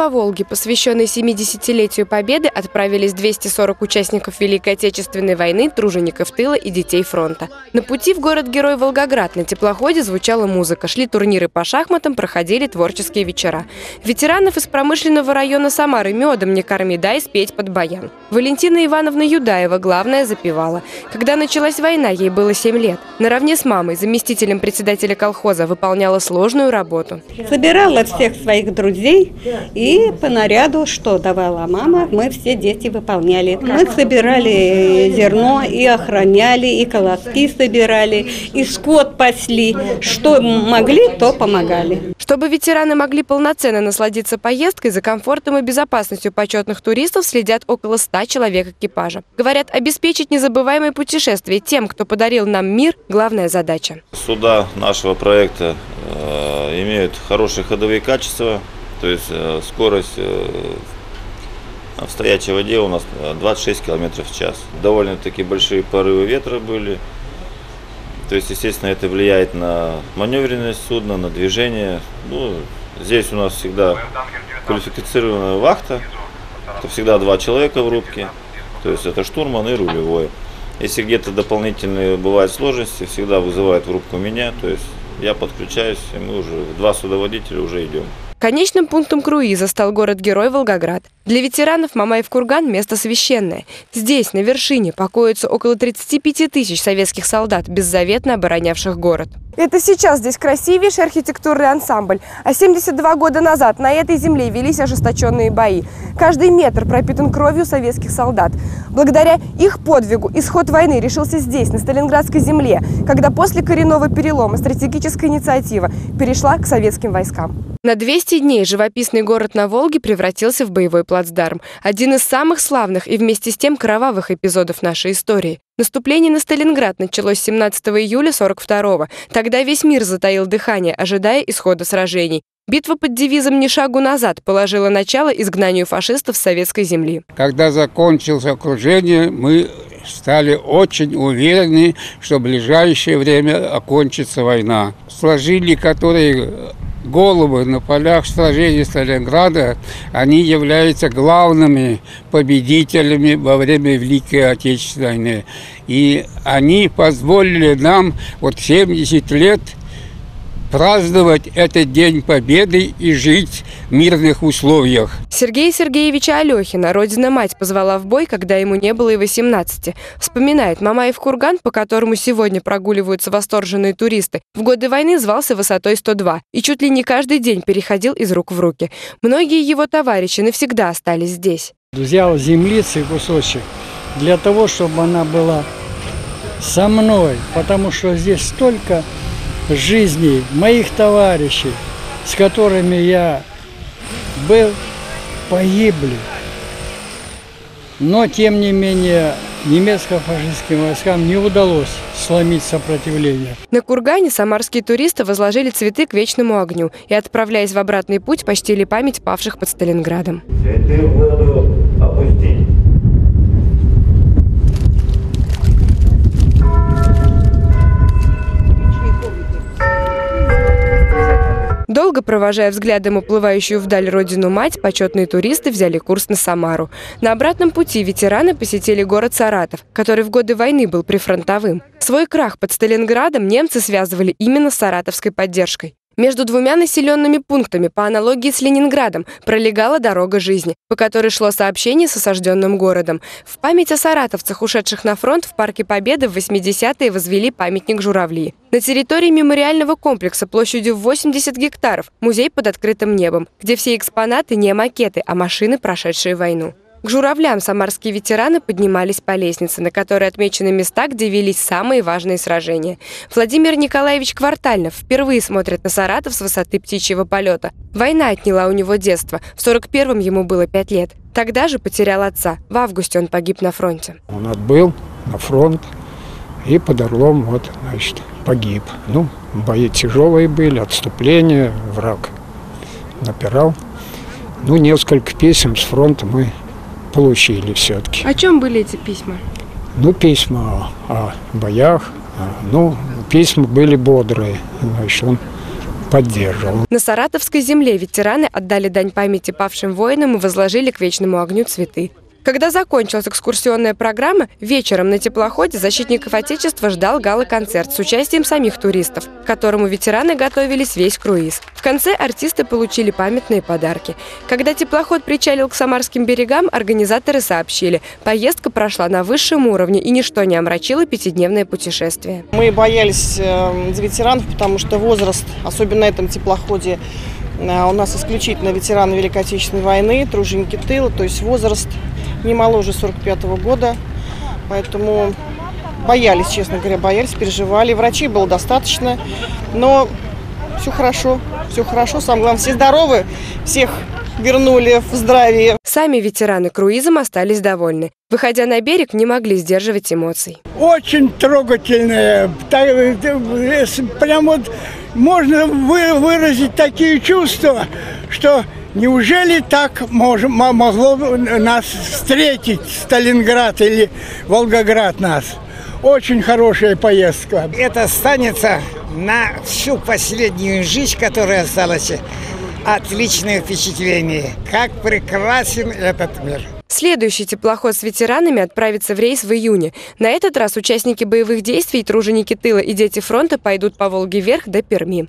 по Волге, посвященный 70-летию Победы, отправились 240 участников Великой Отечественной войны, тружеников тыла и детей фронта. На пути в город-герой Волгоград на теплоходе звучала музыка, шли турниры по шахматам, проходили творческие вечера. Ветеранов из промышленного района Самары медом не корми, дай спеть под баян. Валентина Ивановна Юдаева главная запевала. Когда началась война, ей было 7 лет. Наравне с мамой, заместителем председателя колхоза, выполняла сложную работу. Собирала всех своих друзей и по наряду, что давала мама, мы все дети выполняли. Мы собирали зерно и охраняли, и колоски собирали, и скот пасли. Что могли, то помогали. Чтобы ветераны могли полноценно насладиться поездкой, за комфортом и безопасностью почетных туристов следят около 100 человек экипажа. Говорят, обеспечить незабываемое путешествие тем, кто подарил нам мир – главная задача. Суда нашего проекта э, имеют хорошие ходовые качества, то есть э, скорость э, в стоячей воде у нас 26 км в час. Довольно-таки большие порывы ветра были. То есть, естественно, это влияет на маневренность судна, на движение. Ну, здесь у нас всегда квалифицированная вахта. Это всегда два человека в рубке. То есть это штурман и рулевой. Если где-то дополнительные бывают сложности, всегда вызывают в рубку меня. То есть я подключаюсь, и мы уже два судоводителя уже идем. Конечным пунктом круиза стал город-герой Волгоград. Для ветеранов Мамаев-Курган – место священное. Здесь, на вершине, покоятся около 35 тысяч советских солдат, беззаветно оборонявших город. Это сейчас здесь красивейший архитектурный ансамбль. А 72 года назад на этой земле велись ожесточенные бои. Каждый метр пропитан кровью советских солдат. Благодаря их подвигу исход войны решился здесь, на Сталинградской земле, когда после коренного перелома стратегическая инициатива перешла к советским войскам. На 200 дней живописный город на Волге превратился в боевой плацдарм. Один из самых славных и вместе с тем кровавых эпизодов нашей истории. Наступление на Сталинград началось 17 июля 42-го. Тогда весь мир затаил дыхание, ожидая исхода сражений. Битва под девизом «Ни шагу назад» положила начало изгнанию фашистов с советской земли. Когда закончилось окружение, мы стали очень уверены, что в ближайшее время окончится война. Сложили, которые головы на полях сражений Сталинграда, они являются главными победителями во время Великой Отечественной войны. И они позволили нам вот 70 лет – праздновать этот День Победы и жить в мирных условиях. Сергея Сергеевича Алехина родина-мать позвала в бой, когда ему не было и 18. Вспоминает, Мамаев курган, по которому сегодня прогуливаются восторженные туристы, в годы войны звался высотой 102 и чуть ли не каждый день переходил из рук в руки. Многие его товарищи навсегда остались здесь. Взял землицы кусочек для того, чтобы она была со мной, потому что здесь столько жизней моих товарищей, с которыми я был, погибли. Но, тем не менее, немецко-фашистским войскам не удалось сломить сопротивление. На кургане самарские туристы возложили цветы к вечному огню и, отправляясь в обратный путь, почтили память павших под Сталинградом. Цветы в воду опустить. Долго провожая взглядом уплывающую вдаль родину мать, почетные туристы взяли курс на Самару. На обратном пути ветераны посетили город Саратов, который в годы войны был прифронтовым. Свой крах под Сталинградом немцы связывали именно с саратовской поддержкой. Между двумя населенными пунктами, по аналогии с Ленинградом, пролегала дорога жизни, по которой шло сообщение с осажденным городом. В память о саратовцах, ушедших на фронт, в Парке Победы в 80-е возвели памятник журавли. На территории мемориального комплекса площадью в 80 гектаров музей под открытым небом, где все экспонаты не макеты, а машины, прошедшие войну. К журавлям самарские ветераны поднимались по лестнице, на которой отмечены места, где велись самые важные сражения. Владимир Николаевич Квартальнов впервые смотрит на Саратов с высоты птичьего полета. Война отняла у него детство. В 41-м ему было 5 лет. Тогда же потерял отца. В августе он погиб на фронте. Он отбыл на фронт и под Орлом вот, значит, погиб. Ну, бои тяжелые были, отступление, враг напирал. Ну, несколько писем с фронта мы получили все-таки. О чем были эти письма? Ну, письма о боях, ну, письма были бодрые. Значит, он поддерживал. На Саратовской земле ветераны отдали дань памяти павшим воинам и возложили к вечному огню цветы. Когда закончилась экскурсионная программа, вечером на теплоходе защитников Отечества ждал гала-концерт с участием самих туристов, к которому ветераны готовились весь круиз. В конце артисты получили памятные подарки. Когда теплоход причалил к Самарским берегам, организаторы сообщили, поездка прошла на высшем уровне и ничто не омрачило пятидневное путешествие. Мы боялись э, за ветеранов, потому что возраст, особенно на этом теплоходе, э, у нас исключительно ветераны Великой Отечественной войны, труженики тыла, то есть возраст не моложе 45 -го года, поэтому боялись, честно говоря, боялись, переживали. Врачей было достаточно, но все хорошо, все хорошо. Самое главное, все здоровы, всех вернули в здравие. Сами ветераны круизом остались довольны. Выходя на берег, не могли сдерживать эмоций. Очень трогательное. Прям вот можно выразить такие чувства, что Неужели так мож, могло нас встретить Сталинград или Волгоград нас? Очень хорошая поездка. Это останется на всю последнюю жизнь, которая осталась. Отличное впечатление. Как прекрасен этот мир. Следующий теплоход с ветеранами отправится в рейс в июне. На этот раз участники боевых действий, труженики тыла и дети фронта пойдут по Волге вверх до Перми.